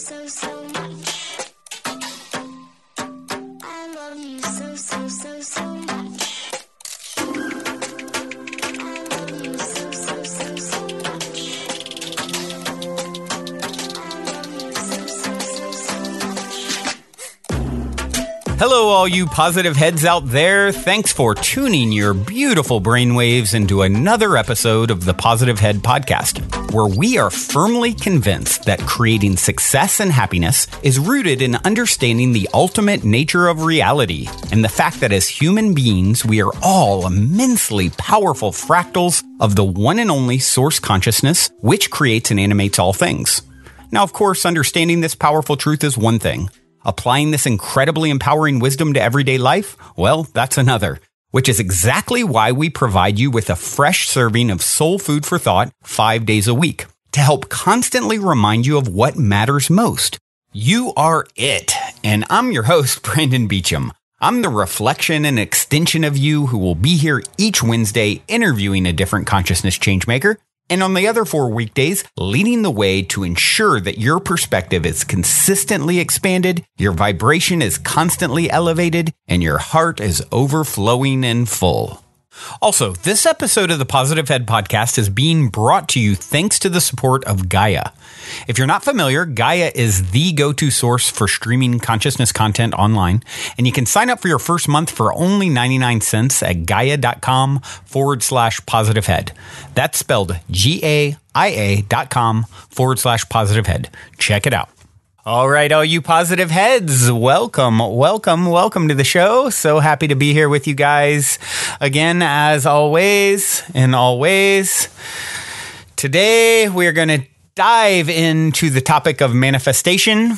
so, so much. I love you so, so, so, so much. Hello, all you positive heads out there. Thanks for tuning your beautiful brainwaves into another episode of the Positive Head Podcast, where we are firmly convinced that creating success and happiness is rooted in understanding the ultimate nature of reality and the fact that as human beings, we are all immensely powerful fractals of the one and only source consciousness, which creates and animates all things. Now, of course, understanding this powerful truth is one thing. Applying this incredibly empowering wisdom to everyday life? Well, that's another. Which is exactly why we provide you with a fresh serving of soul food for thought five days a week to help constantly remind you of what matters most. You are it. And I'm your host, Brandon Beachum. I'm the reflection and extension of you who will be here each Wednesday interviewing a different consciousness changemaker and on the other four weekdays, leading the way to ensure that your perspective is consistently expanded, your vibration is constantly elevated, and your heart is overflowing and full. Also, this episode of the Positive Head podcast is being brought to you thanks to the support of Gaia. If you're not familiar, Gaia is the go to source for streaming consciousness content online, and you can sign up for your first month for only 99 cents at gaia.com forward slash positive head. That's spelled G A I A dot com forward slash positive head. Check it out. All right, all you positive heads, welcome, welcome, welcome to the show. So happy to be here with you guys again, as always, and always. Today, we're going to dive into the topic of manifestation.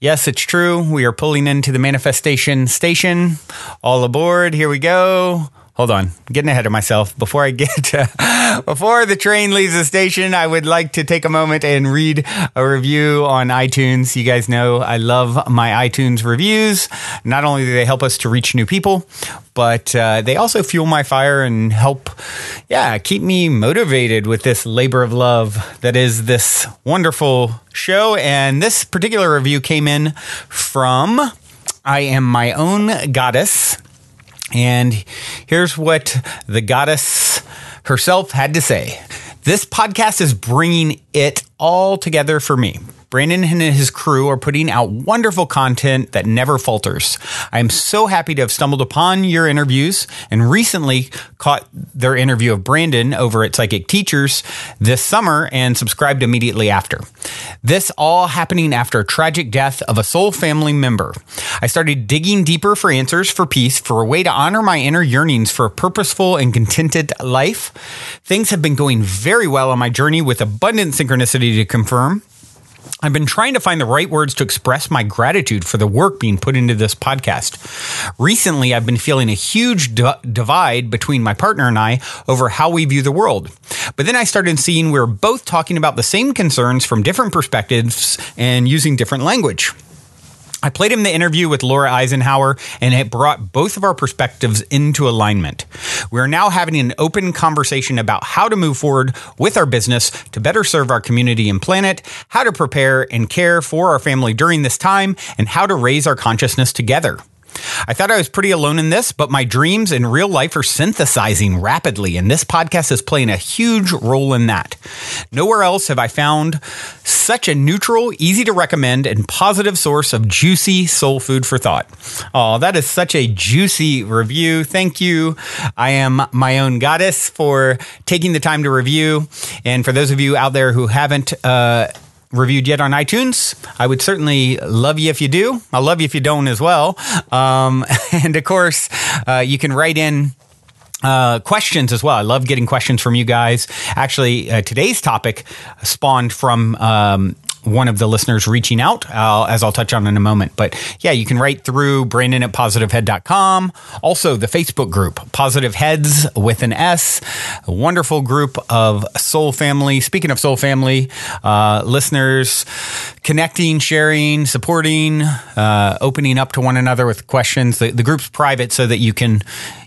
Yes, it's true. We are pulling into the manifestation station. All aboard. Here we go. Hold on, getting ahead of myself. Before I get to, before the train leaves the station, I would like to take a moment and read a review on iTunes. You guys know I love my iTunes reviews. Not only do they help us to reach new people, but uh, they also fuel my fire and help, yeah, keep me motivated with this labor of love that is this wonderful show. And this particular review came in from I am my own goddess. And here's what the goddess herself had to say. This podcast is bringing it all together for me. Brandon and his crew are putting out wonderful content that never falters. I am so happy to have stumbled upon your interviews and recently caught their interview of Brandon over at Psychic Teachers this summer and subscribed immediately after. This all happening after a tragic death of a soul family member. I started digging deeper for answers for peace, for a way to honor my inner yearnings for a purposeful and contented life. Things have been going very well on my journey with abundant synchronicity to confirm. I've been trying to find the right words to express my gratitude for the work being put into this podcast. Recently, I've been feeling a huge d- divide between my partner and I over how we view the world. But then I started seeing we are both talking about the same concerns from different perspectives and using different language. I played him the interview with Laura Eisenhower, and it brought both of our perspectives into alignment. We are now having an open conversation about how to move forward with our business to better serve our community and planet, how to prepare and care for our family during this time, and how to raise our consciousness together. I thought I was pretty alone in this, but my dreams in real life are synthesizing rapidly, and this podcast is playing a huge role in that. Nowhere else have I found such a neutral, easy to recommend, and positive source of juicy soul food for thought. Oh, that is such a juicy review. Thank you. I am my own goddess for taking the time to review. And for those of you out there who haven't, uh, reviewed yet on iTunes, I would certainly love you if you do. I'll love you if you don't as well. Um, and of course, uh, you can write in uh, questions as well. I love getting questions from you guys. Actually, uh, today's topic spawned from um, one of the listeners reaching out, uh, as I'll touch on in a moment. But yeah, you can write through Brandon at positivehead.com. Also, the Facebook group, Positive Heads with an S, a wonderful group of soul family. Speaking of soul family, uh, listeners connecting, sharing, supporting, uh, opening up to one another with questions. The, the group's private so that you can,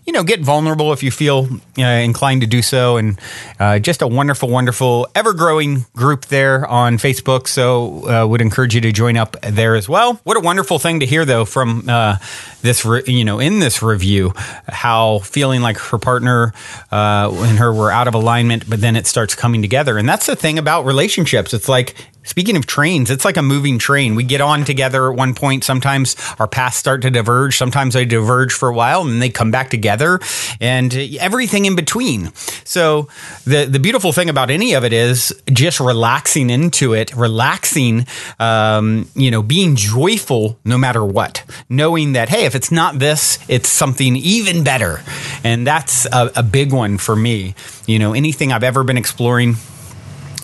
you know, get vulnerable if you feel uh, inclined to do so. And uh, just a wonderful, wonderful, ever growing group there on Facebook. So uh, would encourage you to join up there as well. What a wonderful thing to hear, though, from uh, this, re- you know, in this review, how feeling like her partner uh, and her were out of alignment, but then it starts coming together. And that's the thing about relationships. It's like Speaking of trains, it's like a moving train. We get on together at one point. Sometimes our paths start to diverge. Sometimes they diverge for a while and then they come back together and everything in between. So the, the beautiful thing about any of it is just relaxing into it, relaxing, um, you know, being joyful no matter what, knowing that, hey, if it's not this, it's something even better. And that's a, a big one for me. You know, anything I've ever been exploring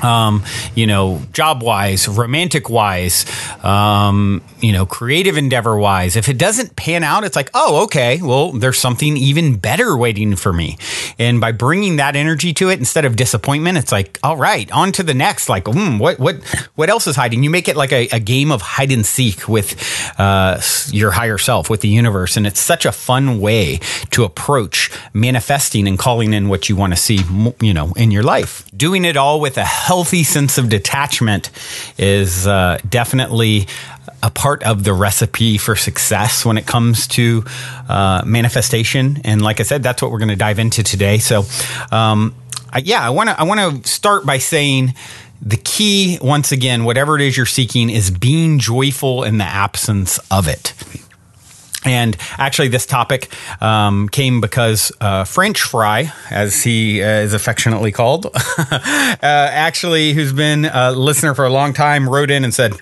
um, you know, job wise, romantic wise, um, you know, creative endeavor wise. If it doesn't pan out, it's like, oh, okay, well, there's something even better waiting for me. And by bringing that energy to it instead of disappointment, it's like, all right, on to the next. Like, mm, what, what, what else is hiding? You make it like a, a game of hide and seek with uh, your higher self, with the universe, and it's such a fun way to approach manifesting and calling in what you want to see, you know, in your life. Doing it all with a healthy sense of detachment is uh, definitely a part of the recipe for success when it comes to uh, manifestation. And like I said, that's what we're going to dive into today. So, um, I, yeah, I want to I want to start by saying the key once again, whatever it is you're seeking, is being joyful in the absence of it. And actually, this topic um, came because uh, French Fry, as he uh, is affectionately called, uh, actually, who's been a listener for a long time, wrote in and said,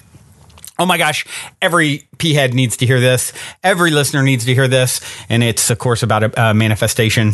Oh my gosh, every P head needs to hear this. Every listener needs to hear this. And it's, of course, about a, a manifestation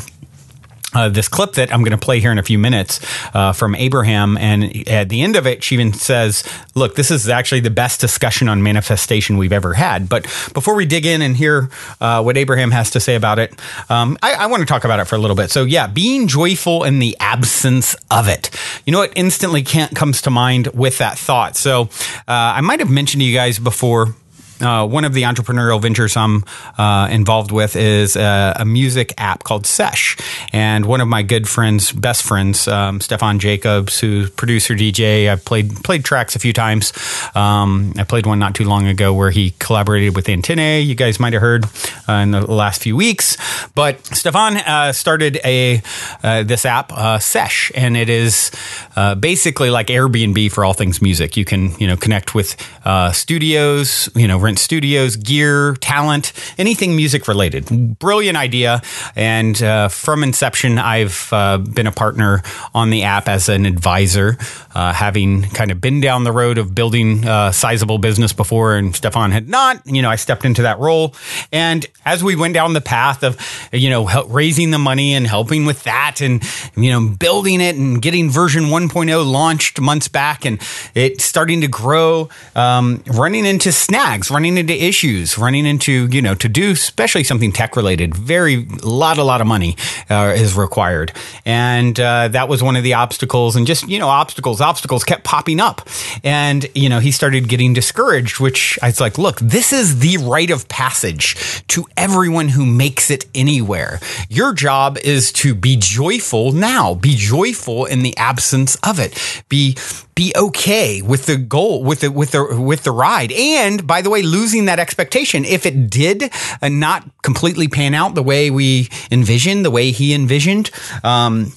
uh, this clip that I'm going to play here in a few minutes uh, from Abraham. And at the end of it, she even says, Look, this is actually the best discussion on manifestation we've ever had. But before we dig in and hear uh, what Abraham has to say about it, um, I, I want to talk about it for a little bit. So, yeah, being joyful in the absence of it. You know what instantly can't comes to mind with that thought? So, uh, I might have mentioned to you guys before uh, one of the entrepreneurial ventures I'm uh, involved with is a, a, music app called Sesh. And one of my good friends, best friends, um, Stefan Jacobs, who's producer DJ, I've played played tracks a few times. Um, I played one not too long ago where he collaborated with Antennae. You guys might have heard uh, in the last few weeks. But Stefan uh, started a uh, this app, uh, Sesh, and it is basically like Airbnb for all things music. You can you know connect with studios, you know rent studios, gear, talent, anything music related. Brilliant idea. And uh, from inception, I've uh, been a partner on the app as an advisor, uh, having kind of been down the road of building a sizable business before, and Stefan had not. You know, I stepped into that role. And as we went down the path of, you know, raising the money and helping with that and, you know, building it and getting version 1.0 launched months back and it starting to grow, um, running into snags, running into issues, running into, you know, to do especially something tech related, very lot, a lot of money uh, is required. And uh, that was one of the obstacles. And just, you know, obstacles, obstacles kept popping up. And, you know, he started getting discouraged, which I was like, look, this is the rite of passage to everyone who makes it anywhere. Your job is to be joyful now, be joyful in the absence of it. Be be okay with the goal with the with the with the ride and by the way losing that expectation. If it did uh, not completely pan out the way we envisioned the way he envisioned um,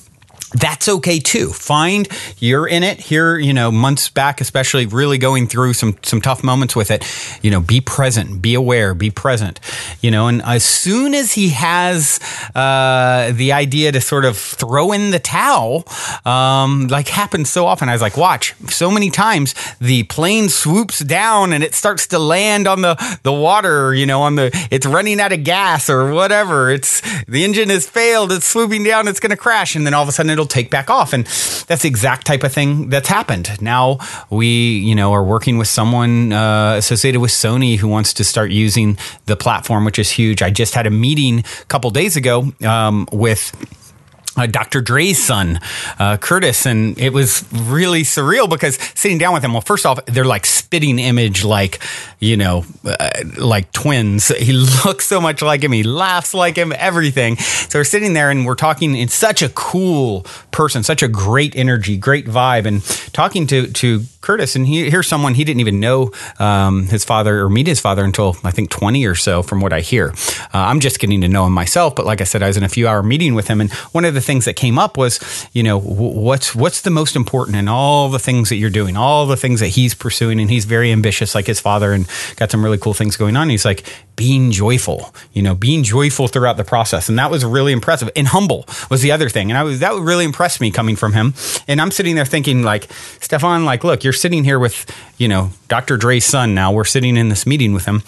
that's okay too. Find you're in it here, you know, months back, especially really going through some, some tough moments with it. You know, be present, be aware, be present, you know, and as soon as he has, uh, the idea to sort of throw in the towel, um, like happens so often. I was like, watch so many times the plane swoops down and it starts to land on the, the water, you know, on the, it's running out of gas or whatever. It's the engine has failed. It's swooping down. It's going to crash. And then all of a sudden it'll take back off. And that's the exact type of thing that's happened. Now we, you know, are working with someone uh, associated with Sony who wants to start using the platform, which is huge. I just had a meeting a couple days ago um, with uh, Dr. Dre's son, uh, Curtis, and it was really surreal because sitting down with him. Well, first off, they're like spitting image, like you know, uh, like twins. He looks so much like him. He laughs like him. Everything. So we're sitting there and we're talking. In such a cool person, such a great energy, great vibe, and talking to to Curtis. And he, here's someone he didn't even know um, his father or meet his father until I think 20 or so, from what I hear. Uh, I'm just getting to know him myself, but like I said, I was in a few hour meeting with him, and one of the things that came up was, you know, what's what's the most important in all the things that you're doing, all the things that he's pursuing, and he's very ambitious, like his father, and got some really cool things going on. He's like being joyful, you know, being joyful throughout the process, and that was really impressive. And humble was the other thing, and I was that really impressed me coming from him. And I'm sitting there thinking, like, Stefan, like, look, you're sitting here with, you know, Dr. Dre's son. Now we're sitting in this meeting with him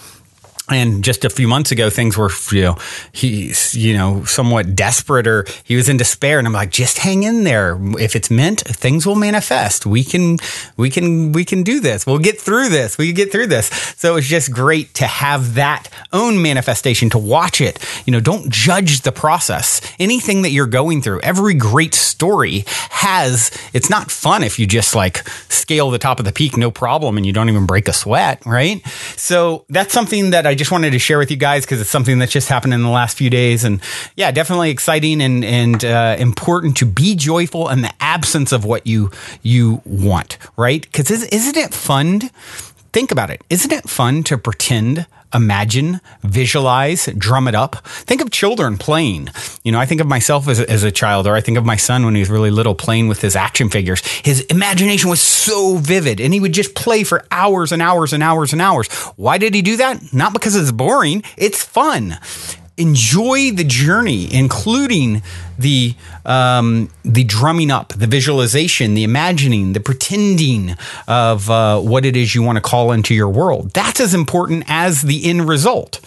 and just a few months ago, things were, you know, he's, you know, somewhat desperate or he was in despair. And I'm like, just hang in there. If it's meant, things will manifest. We can, we can, we can do this. We'll get through this. We get through this. So it's just great to have that own manifestation, to watch it. You know, don't judge the process. Anything that you're going through, every great story has, it's not fun if you just like scale the top of the peak, no problem, and you don't even break a sweat, right? So that's something that I just wanted to share with you guys because it's something that's just happened in the last few days. And yeah, definitely exciting and, and uh, important to be joyful in the absence of what you, you want, right? Because isn't it fun? Think about it. Isn't it fun to pretend imagine, visualize, drum it up. Think of children playing. You know, I think of myself as a, as a child, or I think of my son when he was really little playing with his action figures. His imagination was so vivid, and he would just play for hours and hours and hours and hours. Why did he do that? Not because it's boring, it's fun enjoy the journey, including the um, the drumming up, the visualization, the imagining, the pretending of uh, what it is you want to call into your world. That's as important as the end result.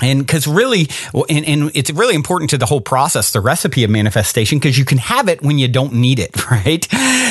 And because really, and, and, it's really important to the whole process, the recipe of manifestation, because you can have it when you don't need it, right?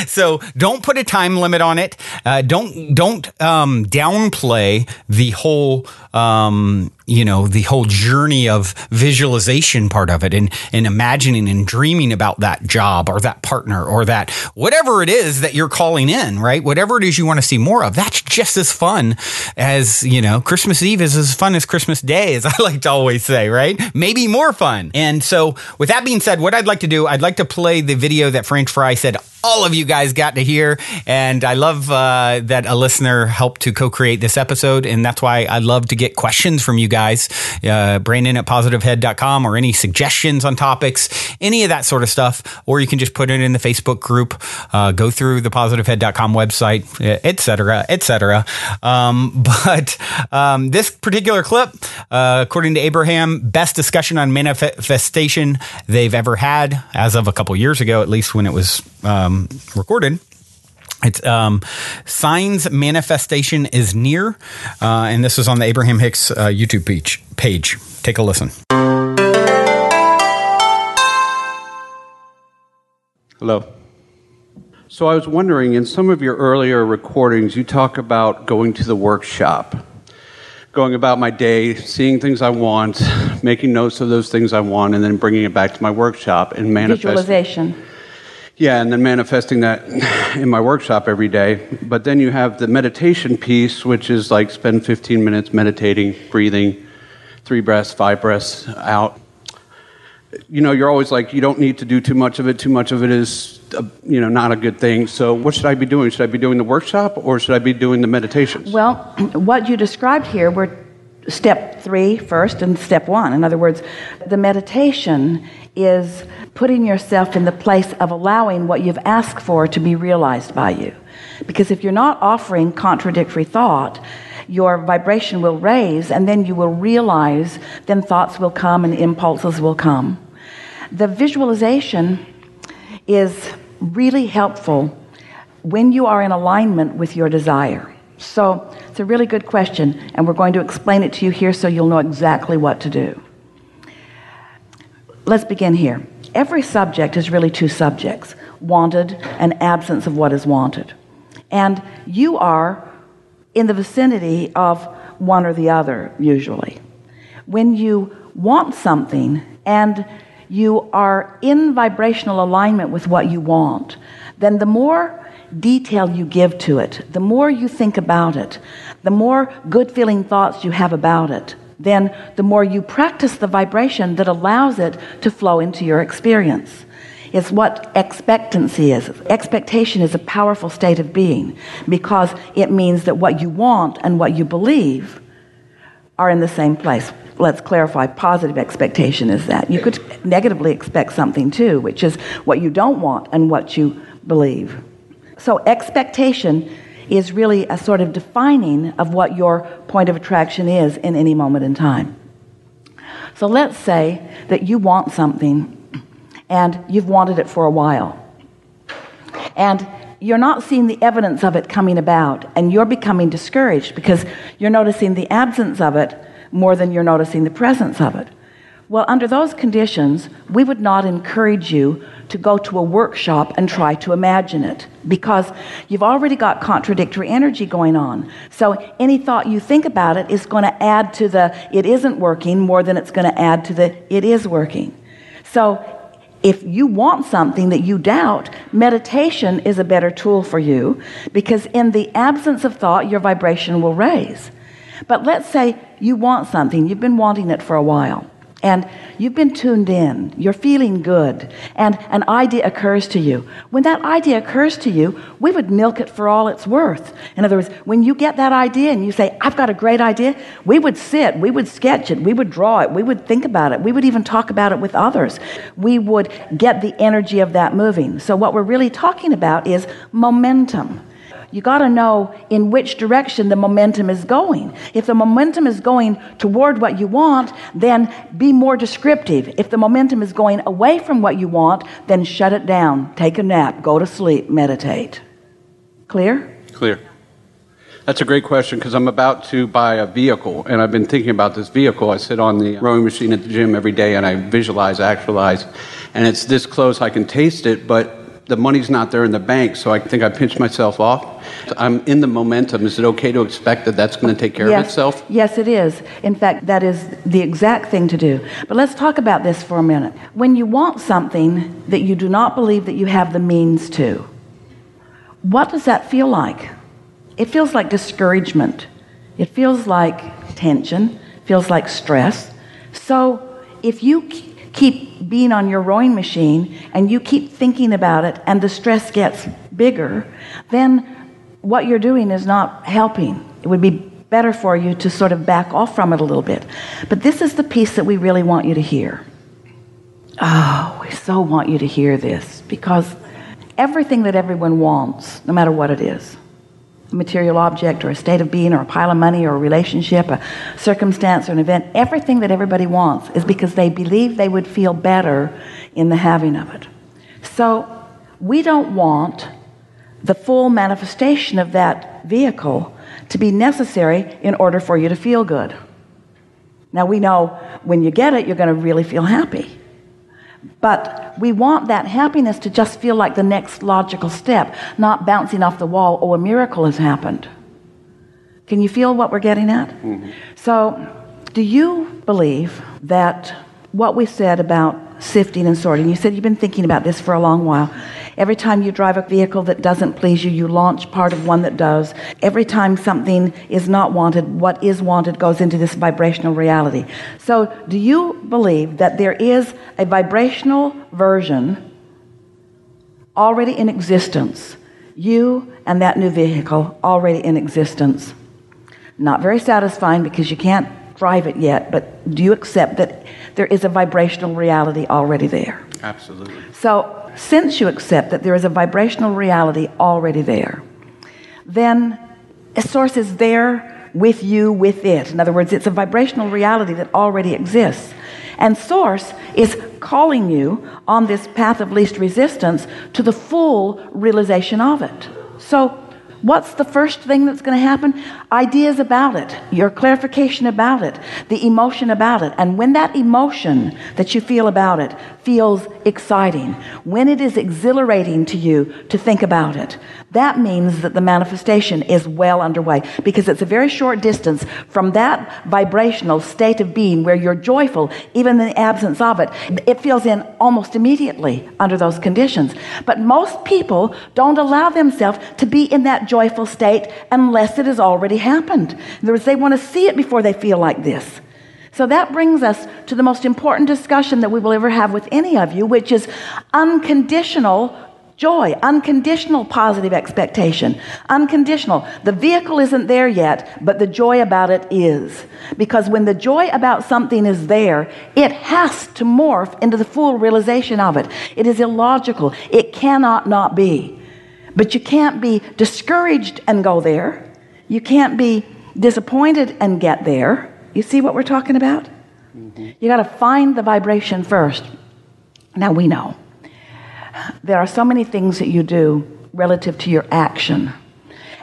So don't put a time limit on it. Uh, don't don't um, downplay the whole um, you know the whole journey of visualization part of it and and imagining and dreaming about that job or that partner or that whatever it is that you're calling in right? Whatever it is you want to see more of that's just as fun as you know christmas eve is as fun as christmas day as i like to always say right? Maybe more fun. And so with that being said what i'd like to do i'd like to play the video that french fry said all of you guys got to hear. And I love uh, that a listener helped to co create this episode. And that's why I love to get questions from you guys. Uh, Brandon at positivehead.com or any suggestions on topics, any of that sort of stuff. Or you can just put it in the Facebook group, uh, go through the positivehead.com website, etc., etc. Um, but um, this particular clip, uh, according to Abraham, best discussion on manifestation they've ever had as of a couple years ago, at least when it was um, recorded. It's um, signs manifestation is near, uh, and this is on the Abraham Hicks uh, YouTube page. Page. Take a listen. Hello. So I was wondering, in some of your earlier recordings, you talk about going to the workshop, going about my day, seeing things I want, making notes of those things I want, and then bringing it back to my workshop and manifesting. Visualization. Yeah, and then manifesting that in my workshop every day. But then you have the meditation piece, which is like spend 15 minutes meditating, breathing, three breaths, five breaths out. You know, you're always like, you don't need to do too much of it. Too much of it is, uh, you know, not a good thing. So, what should I be doing? Should I be doing the workshop or should I be doing the meditations? Well, what you described here were step three first and step one. In other words, the meditation is putting yourself in the place of allowing what you've asked for to be realized by you. Because if you're not offering contradictory thought, your vibration will raise and then you will realize, then thoughts will come and impulses will come. The visualization is really helpful when you are in alignment with your desire. So it's a really good question, and we're going to explain it to you here so you'll know exactly what to do. Let's begin here. Every subject is really two subjects wanted and absence of what is wanted. And you are in the vicinity of one or the other, usually. When you want something and you are in vibrational alignment with what you want, then the more detail you give to it, the more you think about it, the more good feeling thoughts you have about it, then the more you practice the vibration that allows it to flow into your experience. It's what expectancy is. Expectation is a powerful state of being because it means that what you want and what you believe are in the same place. Let's clarify positive expectation is that. You could negatively expect something too, which is what you don't want and what you believe. So, expectation is really a sort of defining of what your point of attraction is in any moment in time. So, let's say that you want something and you've wanted it for a while. And you're not seeing the evidence of it coming about, and you're becoming discouraged because you're noticing the absence of it more than you're noticing the presence of it. Well, under those conditions, we would not encourage you to go to a workshop and try to imagine it because you've already got contradictory energy going on. So any thought you think about it is going to add to the it isn't working more than it's going to add to the it is working. So if you want something that you doubt, meditation is a better tool for you because in the absence of thought, your vibration will raise. But let's say you want something, you've been wanting it for a while and you've been tuned in, you're feeling good, and an idea occurs to you. When that idea occurs to you, we would milk it for all it's worth. In other words, when you get that idea and you say, I've got a great idea, we would sit, we would sketch it, we would draw it, we would think about it, we would even talk about it with others. We would get the energy of that moving. So, what we're really talking about is momentum. You got to know in which direction the momentum is going. If the momentum is going toward what you want, then be more descriptive. If the momentum is going away from what you want, then shut it down, take a nap, go to sleep, meditate. Clear? Clear. That's a great question because I'm about to buy a vehicle and I've been thinking about this vehicle. I sit on the rowing machine at the gym every day and I visualize, actualize, and it's this close I can taste it, but the money's not there in the bank, so I think I pinch myself off. I'm in the momentum. Is it okay to expect that that's going to take care yes. of itself? Yes, it is. In fact, that is the exact thing to do. But let's talk about this for a minute. When you want something that you do not believe that you have the means to, what does that feel like? It feels like discouragement. It feels like tension, It feels like stress. So if you keep being on your rowing machine and you keep thinking about it and the stress gets bigger, then what you're doing is not helping. It would be better for you to sort of back off from it a little bit. But this is the piece that we really want you to hear. Oh, we so want you to hear this because everything that everyone wants, no matter what it is, material object or a state of being or a pile of money or a relationship, a circumstance or an event, everything that everybody wants is because they believe they would feel better in the having of it. So we don't want the full manifestation of that vehicle to be necessary in order for you to feel good. Now we know when you get it, you're going to really feel happy. But we want that happiness to just feel like the next logical step, not bouncing off the wall, oh, a miracle has happened. Can you feel what we're getting at? Mm-hmm. So, do you believe that what we said about sifting and sorting, you said you've been thinking about this for a long while. Every time you drive a vehicle that doesn't please you, you launch part of one that does. Every time something is not wanted, what is wanted goes into this vibrational reality. So, do you believe that there is a vibrational version already in existence? You and that new vehicle already in existence. Not very satisfying because you can't drive it yet, but do you accept that there is a vibrational reality already there? Absolutely. So, since you accept that there is a vibrational reality already there, then a source is there with you, with it. In other words, it's a vibrational reality that already exists. And source is calling you on this path of least resistance to the full realization of it. So, What's the first thing that's going to happen? Ideas about it, your clarification about it, the emotion about it. And when that emotion that you feel about it feels exciting, when it is exhilarating to you to think about it, that means that the manifestation is well underway because it's a very short distance from that vibrational state of being where you're joyful, even in the absence of it. It feels in almost immediately under those conditions. But most people don't allow themselves to be in that joyful state unless it has already happened. In other words, they want to see it before they feel like this. So that brings us to the most important discussion that we will ever have with any of you, which is unconditional joy, unconditional positive expectation, unconditional. The vehicle isn't there yet, but the joy about it is. Because when the joy about something is there, it has to morph into the full realization of it. It is illogical, it cannot not be. But you can't be discouraged and go there, you can't be disappointed and get there. You see what we're talking about? Mm-hmm. You got to find the vibration first. Now we know there are so many things that you do relative to your action.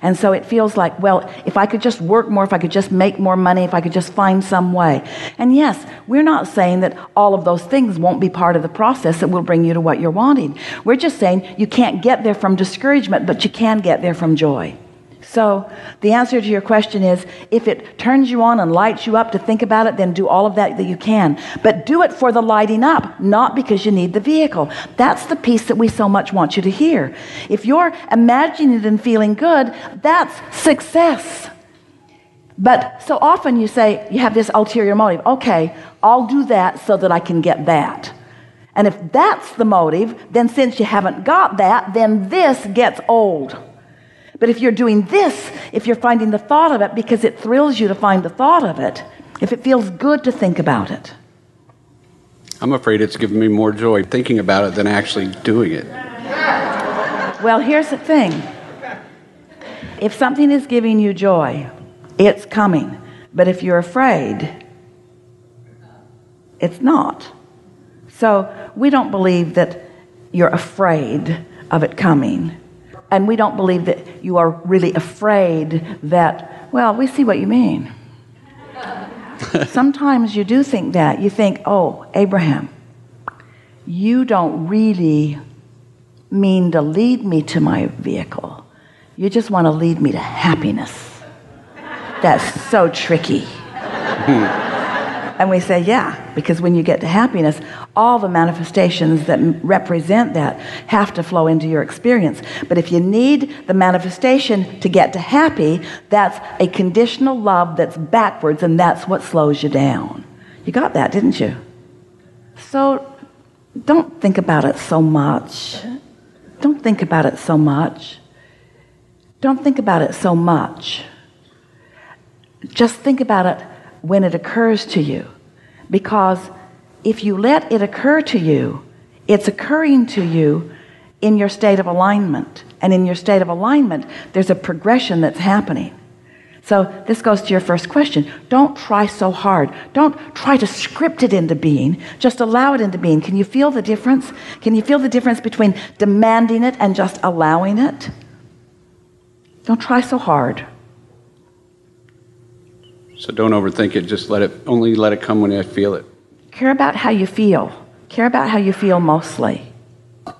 And so it feels like, well, if I could just work more, if I could just make more money, if I could just find some way. And yes, we're not saying that all of those things won't be part of the process that will bring you to what you're wanting. We're just saying you can't get there from discouragement, but you can get there from joy. So the answer to your question is if it turns you on and lights you up to think about it, then do all of that that you can. But do it for the lighting up, not because you need the vehicle. That's the piece that we so much want you to hear. If you're imagining it and feeling good, that's success. But so often you say, you have this ulterior motive. Okay, I'll do that so that I can get that. And if that's the motive, then since you haven't got that, then this gets old. But if you're doing this, if you're finding the thought of it because it thrills you to find the thought of it, if it feels good to think about it, I'm afraid it's given me more joy thinking about it than actually doing it. well, here's the thing. If something is giving you joy, it's coming. But if you're afraid, it's not. So we don't believe that you're afraid of it coming. And we don't believe that you are really afraid that, well, we see what you mean. Sometimes you do think that. You think, oh, Abraham, you don't really mean to lead me to my vehicle. You just want to lead me to happiness. That's so tricky. and we say, yeah, because when you get to happiness, all the manifestations that represent that have to flow into your experience. But if you need the manifestation to get to happy, that's a conditional love that's backwards, and that's what slows you down. You got that, didn't you? So don't think about it so much. Don't think about it so much. Don't think about it so much. Just think about it when it occurs to you. Because if you let it occur to you, it's occurring to you in your state of alignment. And in your state of alignment, there's a progression that's happening. So this goes to your first question. Don't try so hard. Don't try to script it into being. Just allow it into being. Can you feel the difference? Can you feel the difference between demanding it and just allowing it? Don't try so hard. So don't overthink it. Just let it, only let it come when I feel it. Care about how you feel. Care about how you feel mostly.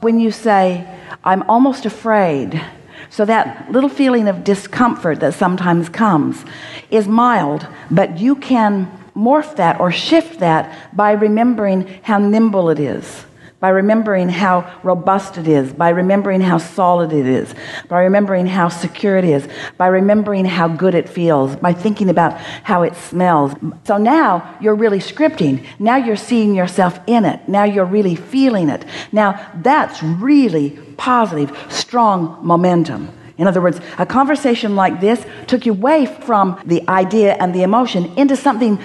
When you say, I'm almost afraid, so that little feeling of discomfort that sometimes comes is mild, but you can morph that or shift that by remembering how nimble it is, by remembering how robust it is, by remembering how solid it is, by remembering how secure it is, by remembering how good it feels, by thinking about how it smells. So now you're really scripting. Now you're seeing yourself in it. Now you're really feeling it. Now that's really positive, strong momentum. In other words, a conversation like this took you away from the idea and the emotion into something,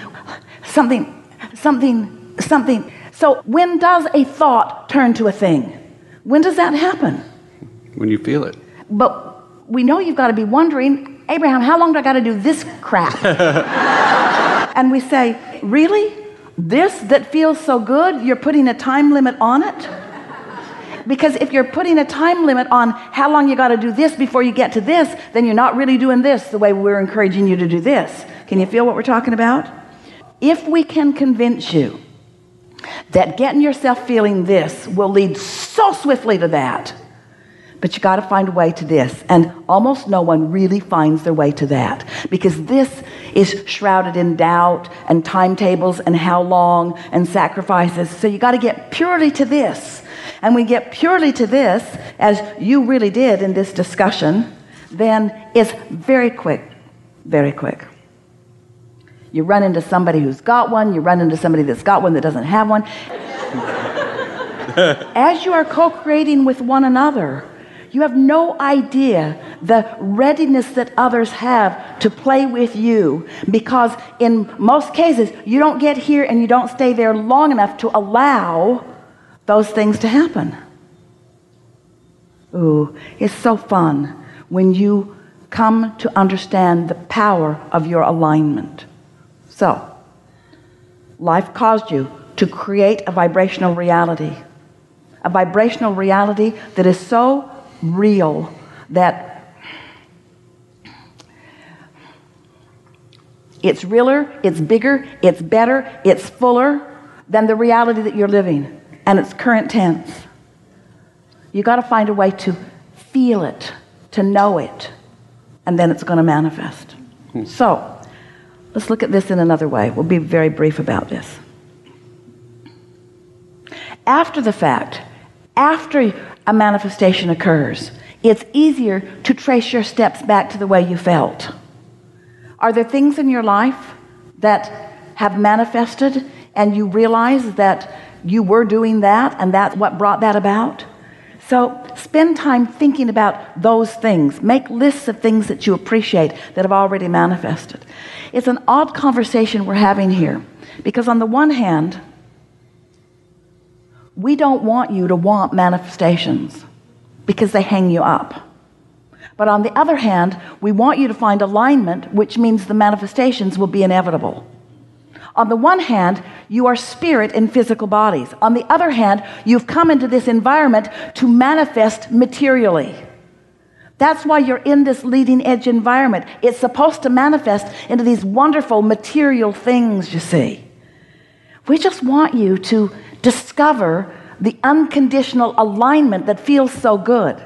something, something, something. So, when does a thought turn to a thing? When does that happen? When you feel it. But we know you've got to be wondering, Abraham, how long do I got to do this crap? and we say, Really? This that feels so good, you're putting a time limit on it? Because if you're putting a time limit on how long you got to do this before you get to this, then you're not really doing this the way we're encouraging you to do this. Can you feel what we're talking about? If we can convince you that getting yourself feeling this will lead so swiftly to that, but you got to find a way to this. And almost no one really finds their way to that because this is shrouded in doubt and timetables and how long and sacrifices. So you got to get purely to this. And we get purely to this, as you really did in this discussion, then it's very quick, very quick. You run into somebody who's got one, you run into somebody that's got one that doesn't have one. As you are co creating with one another, you have no idea the readiness that others have to play with you because, in most cases, you don't get here and you don't stay there long enough to allow those things to happen. Ooh, it's so fun when you come to understand the power of your alignment. So, life caused you to create a vibrational reality. A vibrational reality that is so real that it's realer, it's bigger, it's better, it's fuller than the reality that you're living and its current tense. You got to find a way to feel it, to know it, and then it's going to manifest. Hmm. So, let's look at this in another way. We'll be very brief about this. After the fact, after a manifestation occurs, it's easier to trace your steps back to the way you felt. Are there things in your life that have manifested and you realize that you were doing that and that's what brought that about? So spend time thinking about those things. Make lists of things that you appreciate that have already manifested. It's an odd conversation we're having here because, on the one hand, we don't want you to want manifestations because they hang you up. But on the other hand, we want you to find alignment, which means the manifestations will be inevitable. On the one hand, you are spirit in physical bodies. On the other hand, you've come into this environment to manifest materially. That's why you're in this leading edge environment. It's supposed to manifest into these wonderful material things, you see. We just want you to discover the unconditional alignment that feels so good.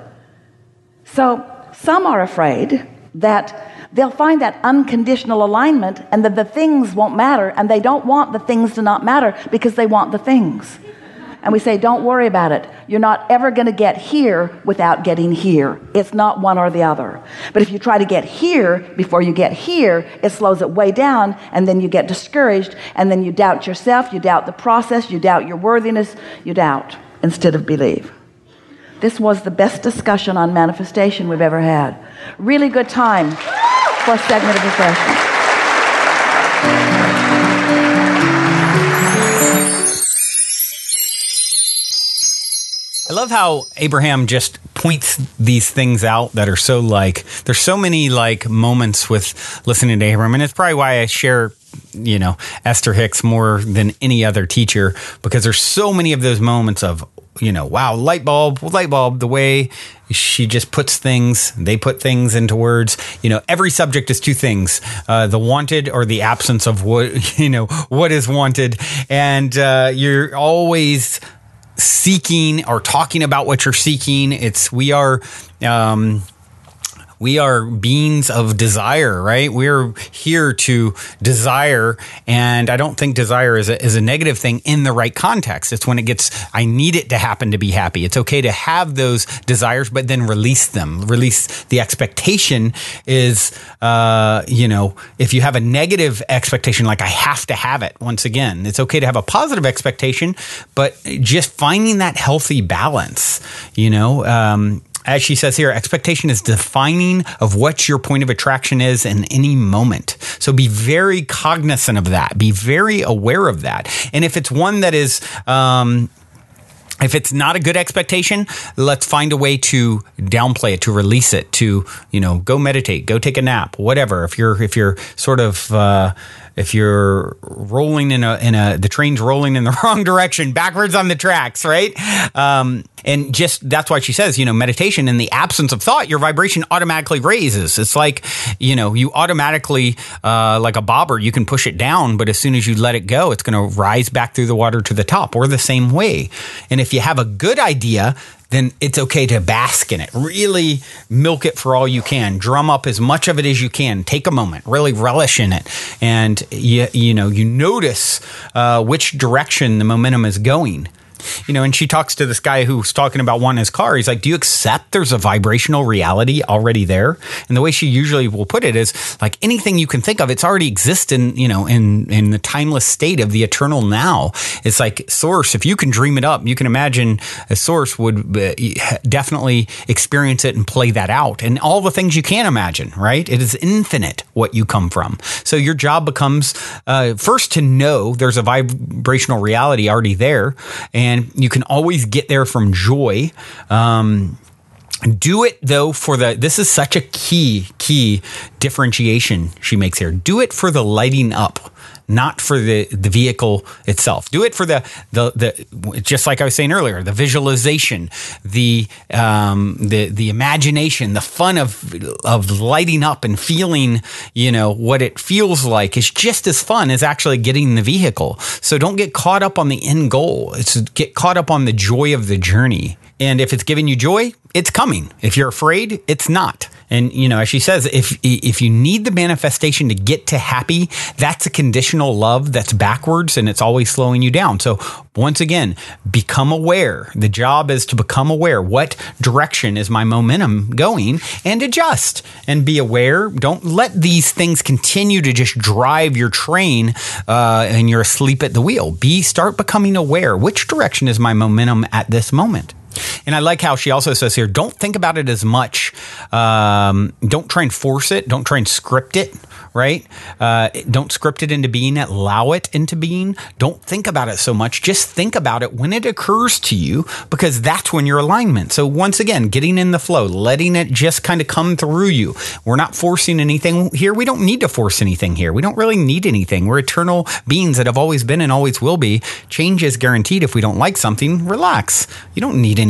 So, some are afraid that they'll find that unconditional alignment and that the things won't matter, and they don't want the things to not matter because they want the things. And we say, don't worry about it. You're not ever going to get here without getting here. It's not one or the other. But if you try to get here before you get here, it slows it way down, and then you get discouraged, and then you doubt yourself, you doubt the process, you doubt your worthiness, you doubt instead of believe. This was the best discussion on manifestation we've ever had. Really good time for a segment of refreshment. I love how Abraham just points these things out that are so like there's so many like moments with listening to Abraham, and it's probably why I share you know Esther Hicks more than any other teacher because there's so many of those moments of you know wow light bulb light bulb the way she just puts things they put things into words you know every subject is two things uh, the wanted or the absence of what you know what is wanted and uh, you're always seeking or talking about what you're seeking. It's we are um, we are beings of desire, right? We're here to desire, and I don't think desire is a, is a negative thing in the right context. It's when it gets, I need it to happen to be happy. It's okay to have those desires, but then release them. Release the expectation is, uh, you know, if you have a negative expectation, like I have to have it. Once again, it's okay to have a positive expectation, but just finding that healthy balance, you know. Um, as she says here, expectation is defining of what your point of attraction is in any moment. So be very cognizant of that. Be very aware of that. And if it's one that is, um, if it's not a good expectation, let's find a way to downplay it, to release it, to you know, go meditate, go take a nap, whatever. If you're if you're sort of uh, if you're rolling in a in a the train's rolling in the wrong direction, backwards on the tracks, right? Um, And just that's why she says, you know, meditation in the absence of thought, your vibration automatically raises. It's like, you know, you automatically, uh, like a bobber, you can push it down, but as soon as you let it go, it's going to rise back through the water to the top. We're the same way. And if you have a good idea, then it's okay to bask in it. Really milk it for all you can. Drum up as much of it as you can. Take a moment, really relish in it, and you you know you notice uh, which direction the momentum is going you know, and she talks to this guy who's talking about wanting his car. He's like, Do you accept there's a vibrational reality already there? And the way she usually will put it is like anything you can think of, it's already exists in, you know, in, in the timeless state of the eternal now. It's like source. If you can dream it up, you can imagine a source would uh, definitely experience it and play that out. And all the things you can imagine, right? It is infinite what you come from. So your job becomes uh, first to know there's a vibrational reality already there. And you can always get there from joy. Um, do it though for the this is such a key key differentiation she makes here do it for the lighting up not for the the vehicle itself do it for the the, the just like i was saying earlier the visualization the um the the imagination the fun of of lighting up and feeling you know what it feels like is just as fun as actually getting the vehicle so don't get caught up on the end goal it's get caught up on the joy of the journey and if it's giving you joy, it's coming. If you're afraid, it's not. And you know, as she says, if if you need the manifestation to get to happy, that's a conditional love that's backwards and it's always slowing you down. So once again, become aware. The job is to become aware. What direction is my momentum going and adjust and be aware. Don't let these things continue to just drive your train uh, and you're asleep at the wheel. Be start becoming aware. Which direction is my momentum at this moment? And I like how she also says here don't think about it as much. Um, don't try and force it. Don't try and script it, right? Uh, don't script it into being, allow it into being. Don't think about it so much. Just think about it when it occurs to you because that's when your alignment. So, once again, getting in the flow, letting it just kind of come through you. We're not forcing anything here. We don't need to force anything here. We don't really need anything. We're eternal beings that have always been and always will be. Change is guaranteed. If we don't like something, relax. You don't need anything.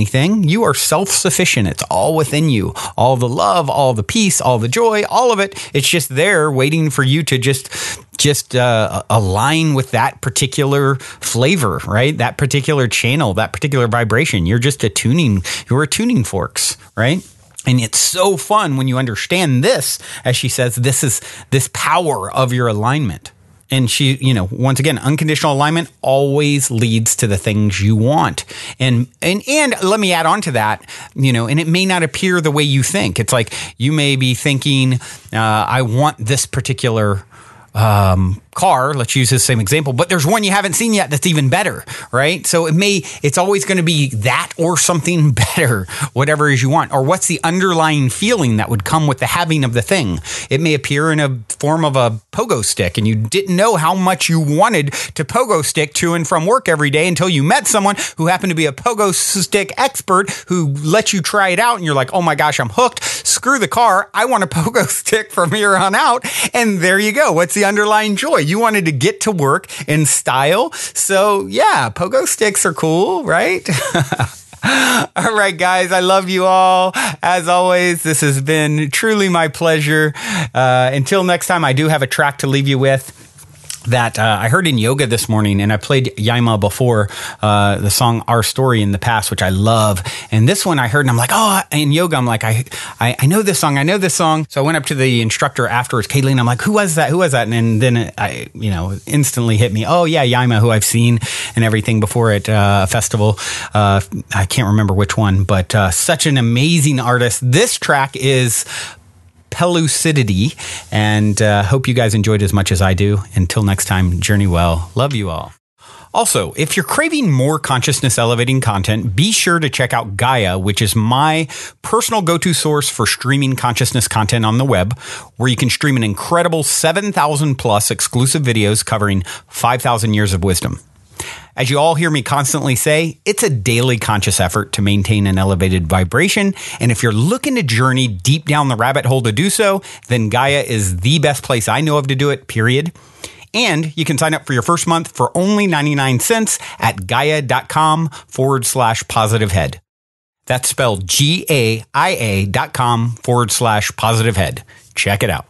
You are self sufficient. It's all within you. All the love, all the peace, all the joy, all of it. It's just there waiting for you to just just uh, align with that particular flavor, right? That particular channel, that particular vibration. You're just a tuning, you're tuning forks, right? And it's so fun when you understand this, as she says, this is this power of your alignment. And she, you know, once again, unconditional alignment always leads to the things you want. And and and let me add on to that, you know, and it may not appear the way you think. It's like you may be thinking, uh, I want this particular um, car. Let's use this same example, but there's one you haven't seen yet that's even better, right? So it may, it's always going to be that or something better, whatever is you want. Or what's the underlying feeling that would come with the having of the thing? It may appear in a form of a pogo stick and you didn't know how much you wanted to pogo stick to and from work every day until you met someone who happened to be a pogo stick expert who let you try it out and you're like, oh my gosh, I'm hooked. Screw the car. I want a pogo stick from here on out. And there you go. What's the underlying joy? You wanted to get to work in style. So yeah, pogo sticks are cool, right? all right, guys, I love you all. As always, this has been truly my pleasure. Uh, until next time, I do have a track to leave you with that uh, I heard in yoga this morning, and I played Yaima before uh, the song "Our Story" in the past, which I love. And this one I heard, and I'm like, oh, in yoga, I'm like, I, I, I know this song, I know this song. So I went up to the instructor afterwards, Kayleen. I'm like, who was that? Who was that? And then it, I, you know, instantly hit me. Oh yeah, Yaima, who I've seen and everything before at uh, a festival. Uh, I can't remember which one, but uh, such an amazing artist. This track is Pellucidity. And uh, hope you guys enjoyed as much as I do. Until next time, journey well. Love you all. Also, if you're craving more consciousness elevating content, be sure to check out Gaia, which is my personal go to source for streaming consciousness content on the web, where you can stream an incredible 7,000 plus exclusive videos covering 5,000 years of wisdom. As you all hear me constantly say, it's a daily conscious effort to maintain an elevated vibration. And if you're looking to journey deep down the rabbit hole to do so, then Gaia is the best place I know of to do it, period. And you can sign up for your first month for only 99 cents at gaia.com forward slash positive head. That's spelled G A I A dot com forward slash positive head. Check it out.